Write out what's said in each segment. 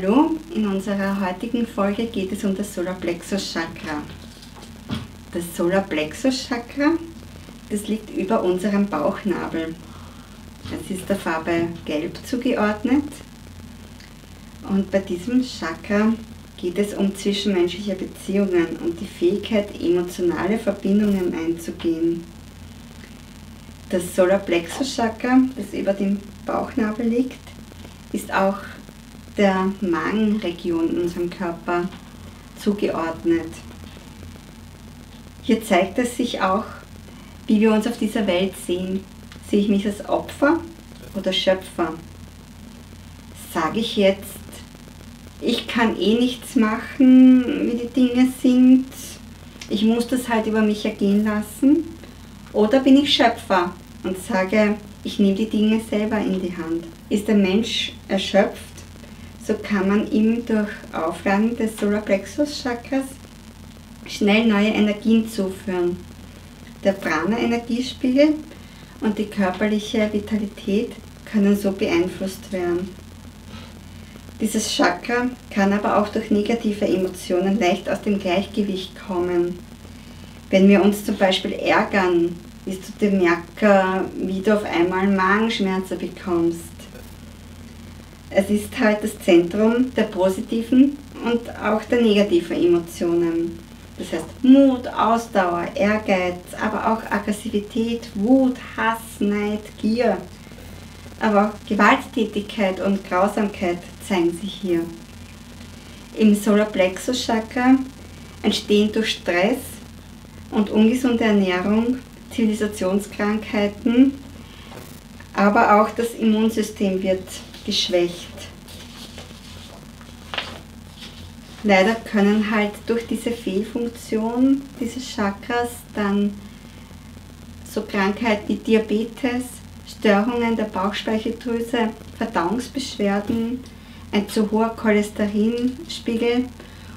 Hallo, in unserer heutigen Folge geht es um das Solarplexus Chakra. Das Solarplexus Chakra, das liegt über unserem Bauchnabel. Es ist der Farbe Gelb zugeordnet und bei diesem Chakra geht es um zwischenmenschliche Beziehungen und die Fähigkeit, emotionale Verbindungen einzugehen. Das Solarplexus Chakra, das über dem Bauchnabel liegt, ist auch der Magenregion unserem Körper zugeordnet. Hier zeigt es sich auch, wie wir uns auf dieser Welt sehen. Sehe ich mich als Opfer oder Schöpfer? Sage ich jetzt, ich kann eh nichts machen, wie die Dinge sind, ich muss das halt über mich ergehen lassen? Oder bin ich Schöpfer und sage, ich nehme die Dinge selber in die Hand? Ist der Mensch erschöpft, so kann man ihm durch Aufladen des Solarplexus Chakras schnell neue Energien zuführen. Der Prana-Energiespiegel und die körperliche Vitalität können so beeinflusst werden. Dieses Chakra kann aber auch durch negative Emotionen leicht aus dem Gleichgewicht kommen. Wenn wir uns zum Beispiel ärgern, bist du der Merker, wie du auf einmal Magenschmerzen bekommst es ist halt das Zentrum der positiven und auch der negativen Emotionen. Das heißt Mut, Ausdauer, Ehrgeiz, aber auch Aggressivität, Wut, Hass, Neid, Gier. Aber auch Gewalttätigkeit und Grausamkeit zeigen sich hier. Im Solarplexus Chakra entstehen durch Stress und ungesunde Ernährung Zivilisationskrankheiten, aber auch das Immunsystem wird geschwächt. Leider können halt durch diese Fehlfunktion dieses Chakras dann so Krankheiten wie Diabetes, Störungen der Bauchspeicheldrüse, Verdauungsbeschwerden, ein zu hoher Cholesterinspiegel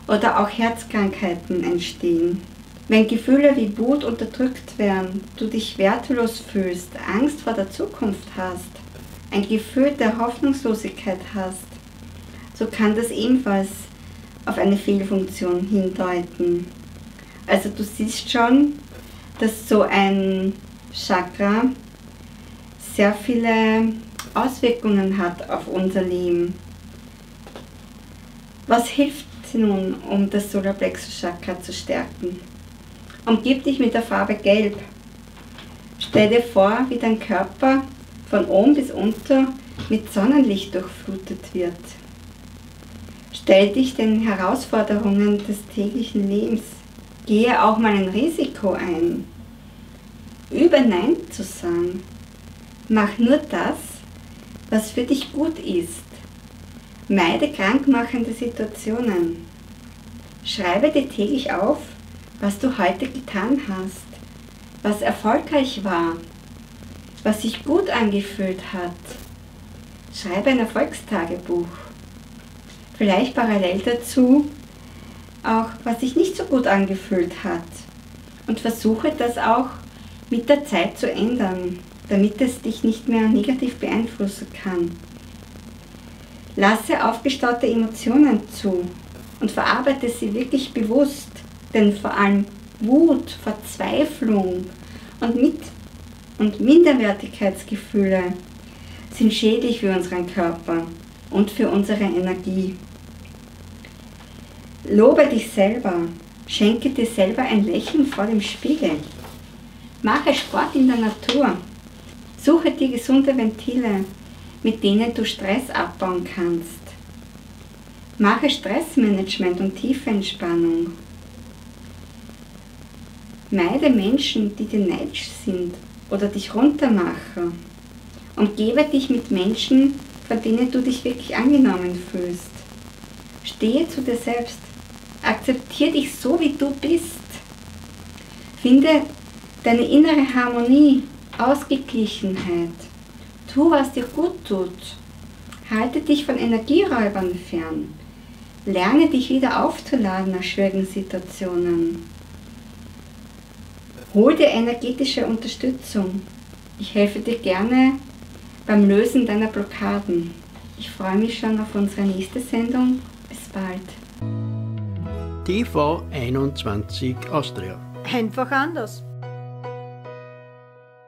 oder auch Herzkrankheiten entstehen. Wenn Gefühle wie Wut unterdrückt werden, du dich wertlos fühlst, Angst vor der Zukunft hast, ein Gefühl der Hoffnungslosigkeit hast, so kann das ebenfalls auf eine Fehlfunktion hindeuten. Also du siehst schon, dass so ein Chakra sehr viele Auswirkungen hat auf unser Leben. Was hilft nun, um das Solarplexus Chakra zu stärken? Umgib dich mit der Farbe Gelb. Stell dir vor, wie dein Körper von oben bis unter mit Sonnenlicht durchflutet wird. Stell dich den Herausforderungen des täglichen Lebens. Gehe auch mal ein Risiko ein. Übe Nein zu sagen. Mach nur das, was für dich gut ist. Meide krankmachende Situationen. Schreibe dir täglich auf, was du heute getan hast, was erfolgreich war was sich gut angefühlt hat. Schreibe ein Erfolgstagebuch. Vielleicht parallel dazu auch, was sich nicht so gut angefühlt hat. Und versuche das auch mit der Zeit zu ändern, damit es dich nicht mehr negativ beeinflussen kann. Lasse aufgestaute Emotionen zu und verarbeite sie wirklich bewusst, denn vor allem Wut, Verzweiflung und mit und Minderwertigkeitsgefühle sind schädlich für unseren Körper und für unsere Energie. Lobe dich selber, schenke dir selber ein Lächeln vor dem Spiegel. Mache Sport in der Natur. Suche dir gesunde Ventile, mit denen du Stress abbauen kannst. Mache Stressmanagement und tiefe Entspannung. Meide Menschen, die dir neidisch sind oder dich runtermachen. Umgebe dich mit Menschen, von denen du dich wirklich angenommen fühlst. Stehe zu dir selbst. Akzeptiere dich so, wie du bist. Finde deine innere Harmonie, Ausgeglichenheit. Tu, was dir gut tut. Halte dich von Energieräubern fern. Lerne dich wieder aufzuladen nach schwierigen Situationen. Hol dir energetische Unterstützung. Ich helfe dir gerne beim Lösen deiner Blockaden. Ich freue mich schon auf unsere nächste Sendung. Bis bald. TV 21 Austria. Einfach anders.